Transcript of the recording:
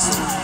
Thanks.